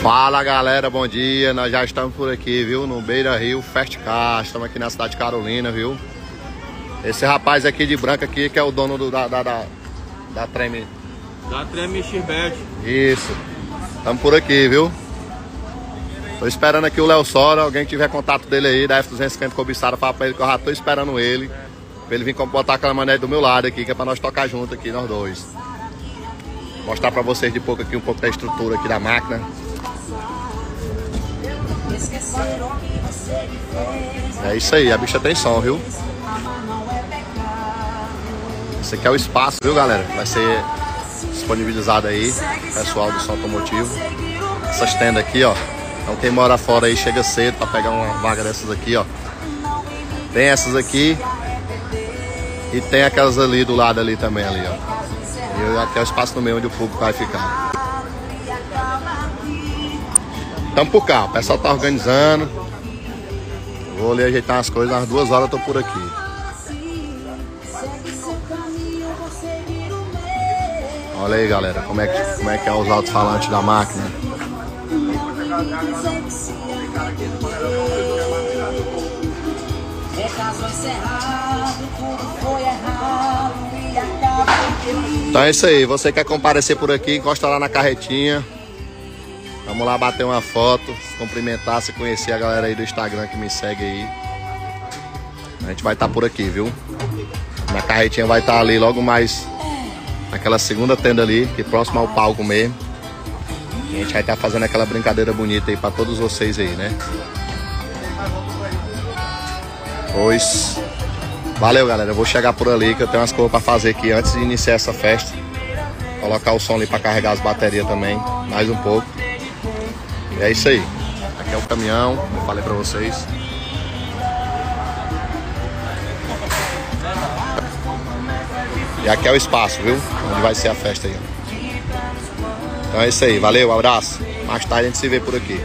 Fala galera, bom dia. Nós já estamos por aqui, viu? No Beira Rio Fast Car. Estamos aqui na cidade de Carolina, viu? Esse rapaz aqui de branco aqui que é o dono do, da, da, da, da Treme. Da Treme Xirbete. Isso. Estamos por aqui, viu? Tô esperando aqui o Léo Sora. Alguém tiver contato dele aí, da F250 cobiçada, fala pra ele que eu já tô esperando ele. Pra ele vir botar aquela maneira do meu lado aqui, que é pra nós tocar junto aqui, nós dois. Mostrar pra vocês de pouco aqui um pouco da estrutura aqui da máquina. É isso aí, a bicha tem som, viu? Esse aqui é o espaço, viu, galera? Vai ser disponibilizado aí, pessoal do som automotivo. Essas tendas aqui, ó. Então quem mora fora aí chega cedo para pegar uma vaga dessas aqui, ó. Tem essas aqui e tem aquelas ali do lado ali também ali, ó. E aqui é o espaço no meio onde o público vai ficar. Tamo por cá, o pessoal tá organizando. Vou ali ajeitar as coisas, nas duas horas eu tô por aqui. Olha aí galera, como é que, como é, que é os alto-falantes da máquina. Então é isso aí, você quer comparecer por aqui, encosta lá na carretinha. Vamos lá bater uma foto, se cumprimentar, se conhecer a galera aí do Instagram que me segue aí. A gente vai estar tá por aqui, viu? Minha carretinha vai estar tá ali logo mais naquela segunda tenda ali, que é próximo ao palco mesmo. E a gente vai estar tá fazendo aquela brincadeira bonita aí para todos vocês aí, né? Pois. Valeu, galera. Eu vou chegar por ali que eu tenho umas coisas para fazer aqui antes de iniciar essa festa. Colocar o som ali para carregar as baterias também, mais um pouco. E é isso aí. Aqui é o caminhão, eu falei pra vocês. E aqui é o espaço, viu? Onde vai ser a festa aí. Então é isso aí, valeu, abraço. Mais tarde a gente se vê por aqui.